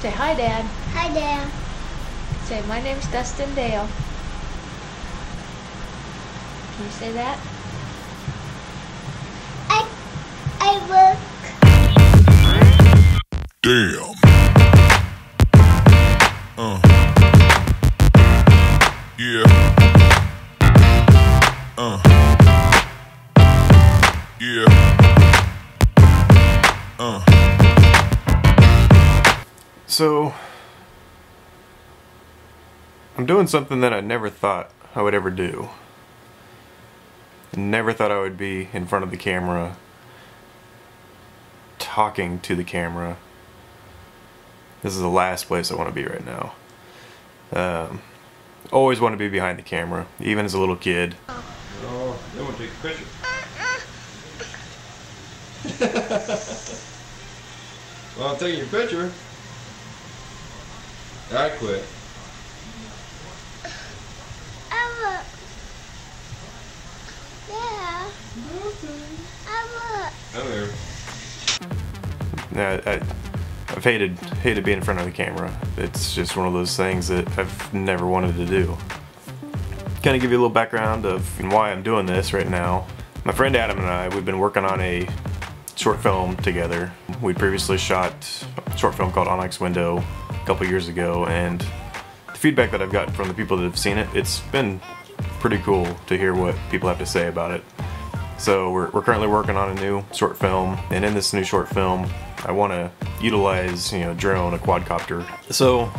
Say hi, Dad. Hi, Dad. Say, my name's Dustin Dale. Can you say that? I, I work. Damn. So, I'm doing something that I never thought I would ever do. Never thought I would be in front of the camera, talking to the camera. This is the last place I want to be right now. Um, always want to be behind the camera, even as a little kid. Oh, they take a picture. well, I'm taking your picture. I quit. I work. Yeah. I work. I'm here. Yeah, I, I've hated hated being in front of the camera. It's just one of those things that I've never wanted to do. Kind of give you a little background of why I'm doing this right now. My friend Adam and I, we've been working on a short film together. We previously shot a short film called Onyx Window a couple years ago, and the feedback that I've gotten from the people that have seen it, it's been pretty cool to hear what people have to say about it. So we're, we're currently working on a new short film, and in this new short film, I want to utilize, you know, drone, a quadcopter. So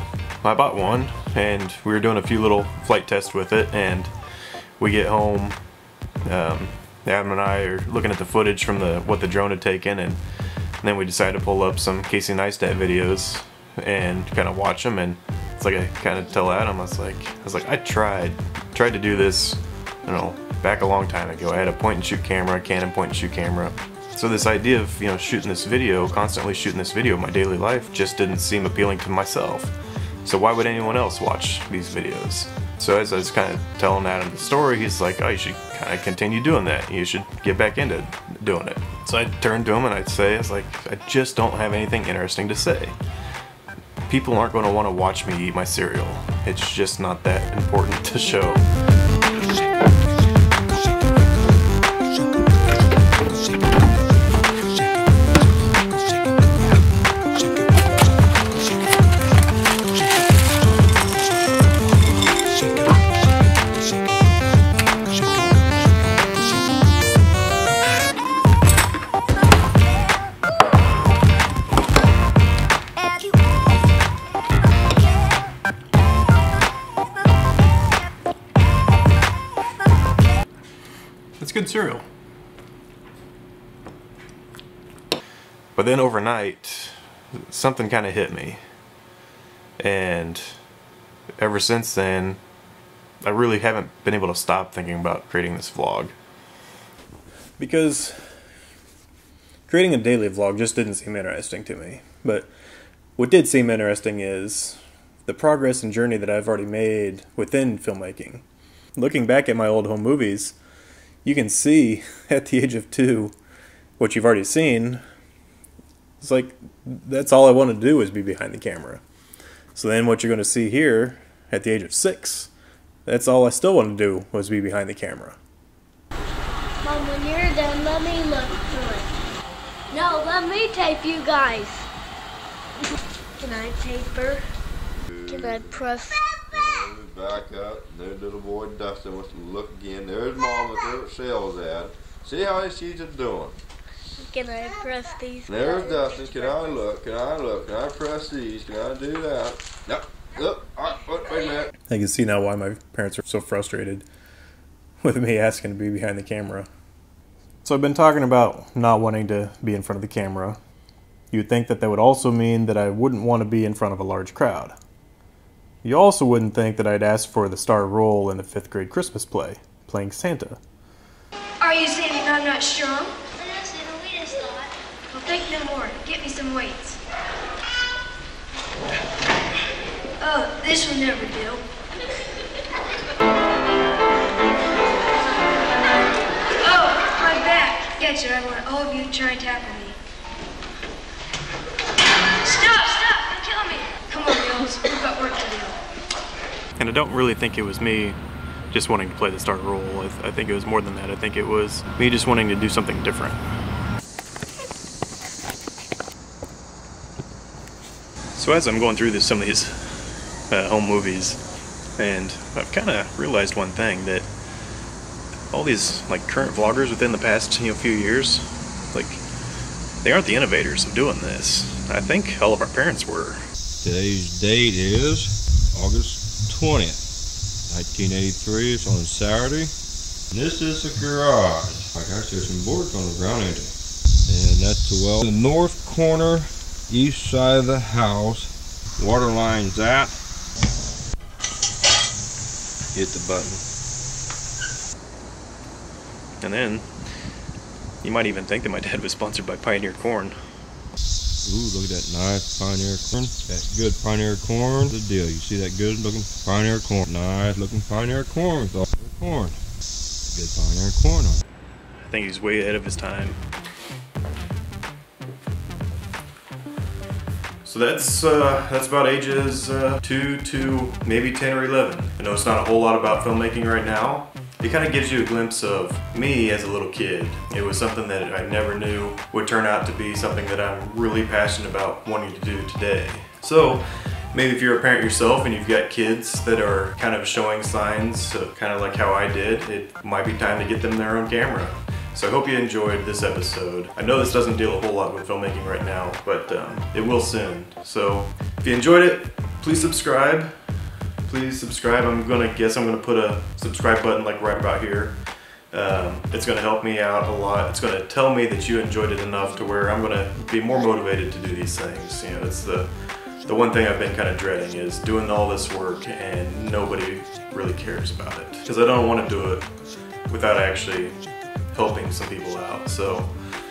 I bought one, and we were doing a few little flight tests with it, and we get home. Um, Adam and I are looking at the footage from the what the drone had taken, and, and then we decided to pull up some Casey Neistat videos and kind of watch them. And it's like I kind of tell Adam, I was like, I was like, I tried, tried to do this, you know, back a long time ago. I had a point and shoot camera, a Canon point and shoot camera. So this idea of you know shooting this video, constantly shooting this video in my daily life, just didn't seem appealing to myself. So why would anyone else watch these videos? So as I was kind of telling Adam the story, he's like, oh, you should kind of continue doing that. You should get back into doing it. So I turned to him and I'd say, I was like, I just don't have anything interesting to say. People aren't going to want to watch me eat my cereal. It's just not that important to show. Cereal. But then overnight, something kind of hit me. And ever since then, I really haven't been able to stop thinking about creating this vlog. Because creating a daily vlog just didn't seem interesting to me. But what did seem interesting is the progress and journey that I've already made within filmmaking. Looking back at my old home movies, you can see at the age of two what you've already seen. It's like that's all I want to do is be behind the camera. So then what you're going to see here at the age of six, that's all I still want to do was be behind the camera. Mom, when you're done, let me look through it. No, let me tape you guys. Can I tape her? Can I press? Back up. There's little boy Dustin wants to look again. There's Mama. There's where Shell's at. See how she's doing. Can I press these? There's buttons? Dustin. Can I look? Can I look? Can I press these? Can I do that? Nope. Look. All right. Wait, wait a minute. I can see now why my parents are so frustrated with me asking to be behind the camera. So I've been talking about not wanting to be in front of the camera. You'd think that that would also mean that I wouldn't want to be in front of a large crowd. You also wouldn't think that I'd ask for the star role in the fifth grade Christmas play, playing Santa. Are you saying I'm not strong? Yes, and we just thought. Well, think no more. Get me some weights. Oh, this will never do. Oh, my back. Get you. I want all of you to try and tackle me. Stop, stop. You'll kill me. Come on, girls. We've got work to do. And I don't really think it was me just wanting to play the star role. I, th- I think it was more than that. I think it was me just wanting to do something different. So as I'm going through this, some of these uh, home movies, and I've kind of realized one thing that all these like current vloggers within the past you know few years, like they aren't the innovators of doing this. I think all of our parents were. Today's date is August 20th, 1983. It's on a Saturday. And this is the garage. I said, some boards on the ground, ain't? And that's the well. The north corner, east side of the house. Water line's that. Hit the button. And then you might even think that my dad was sponsored by Pioneer Corn. Ooh, look at that nice pioneer corn. That good pioneer corn. The deal. You see that good looking pioneer corn. Nice looking pioneer corn with all the corn. Good pioneer corn on. I think he's way ahead of his time. So that's uh, that's about ages uh, two to maybe ten or eleven. I know it's not a whole lot about filmmaking right now. It kind of gives you a glimpse of me as a little kid. It was something that I never knew would turn out to be something that I'm really passionate about wanting to do today. So maybe if you're a parent yourself and you've got kids that are kind of showing signs kind of like how I did, it might be time to get them their own camera. So I hope you enjoyed this episode. I know this doesn't deal a whole lot with filmmaking right now, but um, it will soon. So if you enjoyed it, please subscribe. Please subscribe. I'm gonna guess I'm gonna put a subscribe button like right about here. Um, it's gonna help me out a lot. It's gonna tell me that you enjoyed it enough to where I'm gonna be more motivated to do these things. You know, it's the the one thing I've been kind of dreading is doing all this work and nobody really cares about it because I don't want to do it without actually helping some people out. So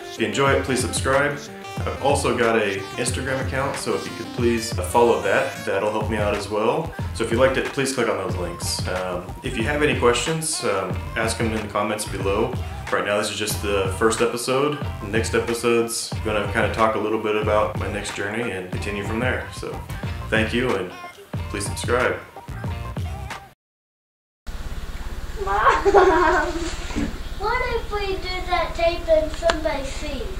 if you enjoy it, please subscribe. I've also got a Instagram account, so if you could please follow that, that'll help me out as well. So if you liked it, please click on those links. Um, if you have any questions, um, ask them in the comments below. Right now, this is just the first episode. The next episode's gonna kind of talk a little bit about my next journey and continue from there. So thank you, and please subscribe. Mom, what if we do that tape and somebody sees?